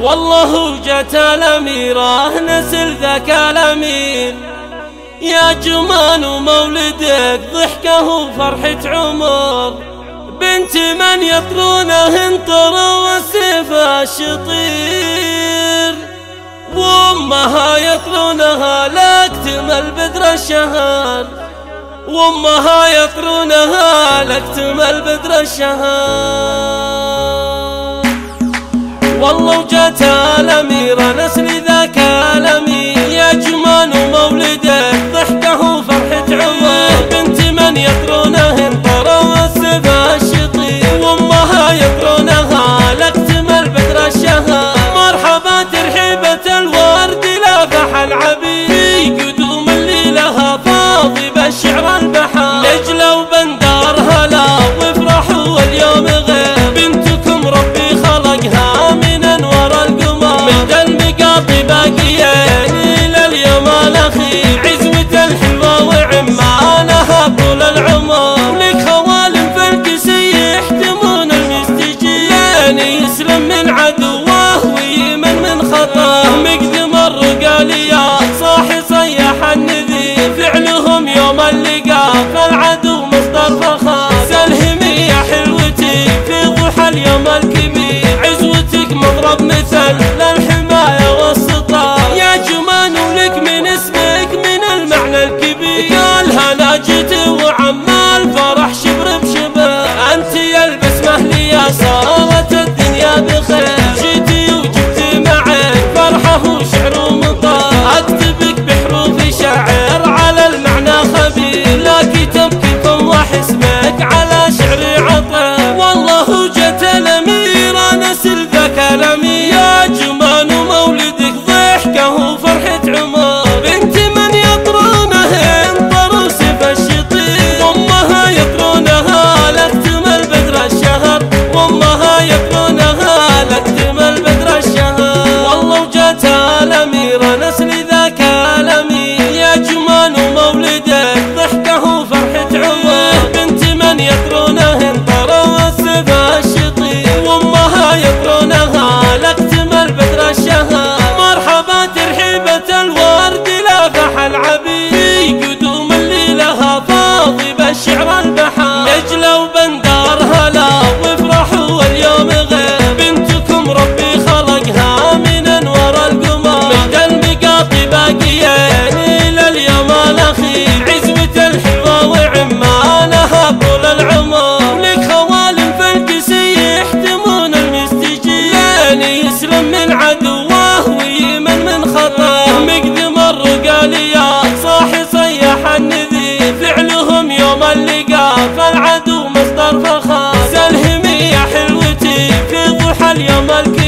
والله جت الأميرة نسل ذاك الأمير. يا جمان مولدك ضحكه وفرحة عمر. بنت من يطرونه انطر وسيف الشطير وأمها يطرونها لك تمل بدر الشهر. وأمها يطرونها لك تمل بدر الشهر. والله وجت الاميره نسل باقي باقية إلى اليوم الأخير. عزمة الحلوة وعمانها طول العمر. لك خوالم فلكسي يحتمون المستجيان. يسلم من عدوه ويمن من خطاه. مقدم الرقالية صاحي صيح النذير فعلهم يوم اللقاء فالعدو مصدر فخار سلهمي يا حلوتي في ضحى اليوم الكبير. عزوتك مضرب مثل صارت الدنيا بخير. Mali, Mali.